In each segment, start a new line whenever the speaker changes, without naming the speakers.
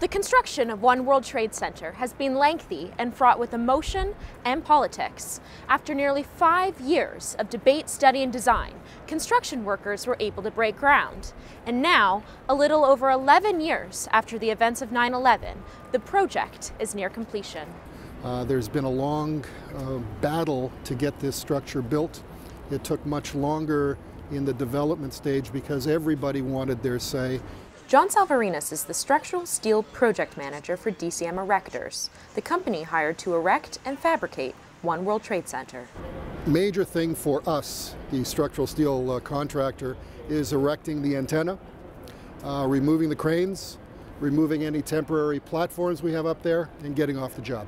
The construction of One World Trade Center has been lengthy and fraught with emotion and politics. After nearly five years of debate, study, and design, construction workers were able to break ground. And now, a little over 11 years after the events of 9 11, the project is near completion.
Uh, there's been a long uh, battle to get this structure built. It took much longer in the development stage because everybody wanted their say
John Salvarinas is the structural steel project manager for DCM Erectors, the company hired to erect and fabricate One World Trade Center.
Major thing for us, the structural steel uh, contractor, is erecting the antenna, uh, removing the cranes, removing any temporary platforms we have up there, and getting off the job.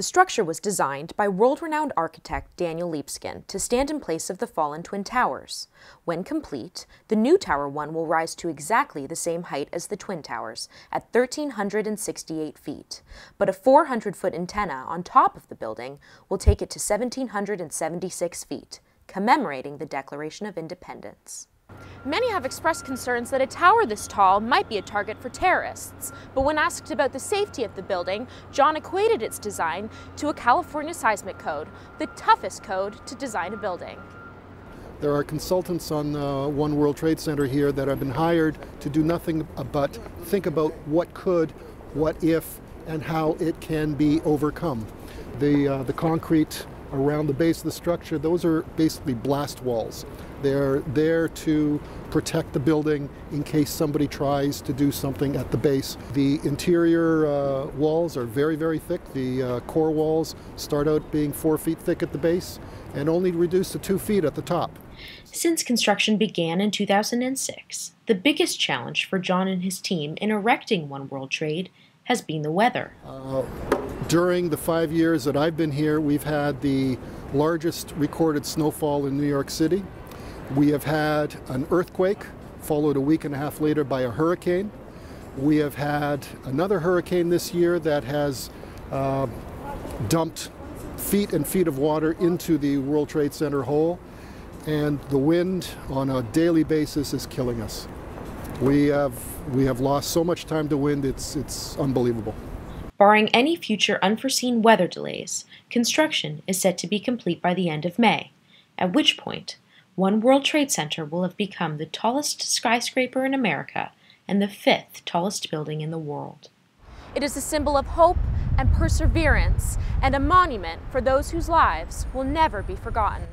The structure was designed by world-renowned architect Daniel Libeskind to stand in place of the fallen Twin Towers. When complete, the new Tower 1 will rise to exactly the same height as the Twin Towers, at 1,368 feet. But a 400-foot antenna on top of the building will take it to 1,776 feet, commemorating the Declaration of Independence. Many have expressed concerns that a tower this tall might be a target for terrorists, but when asked about the safety of the building, John equated its design to a California seismic code, the toughest code to design a building.
There are consultants on uh, One World Trade Center here that have been hired to do nothing but think about what could, what if, and how it can be overcome. The, uh, the concrete around the base of the structure, those are basically blast walls. They're there to protect the building in case somebody tries to do something at the base. The interior uh, walls are very, very thick. The uh, core walls start out being four feet thick at the base and only reduce to two feet at the top.
Since construction began in 2006, the biggest challenge for John and his team in erecting One World Trade has been the weather. Uh,
during the five years that I've been here, we've had the largest recorded snowfall in New York City. We have had an earthquake, followed a week and a half later by a hurricane. We have had another hurricane this year that has uh, dumped feet and feet of water into the World Trade Center hole, and the wind on a daily basis is killing us. We have, we have lost so much time to wind, it's, it's unbelievable.
Barring any future unforeseen weather delays, construction is set to be complete by the end of May, at which point one World Trade Center will have become the tallest skyscraper in America and the fifth tallest building in the world. It is a symbol of hope and perseverance and a monument for those whose lives will never be forgotten.